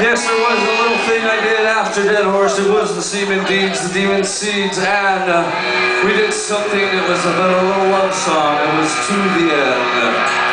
Yes, there was a little thing I did after Dead Horse. It was the Semen Deeds, the Demon Seeds, and uh, we did something that was about a little love song. It was To the End.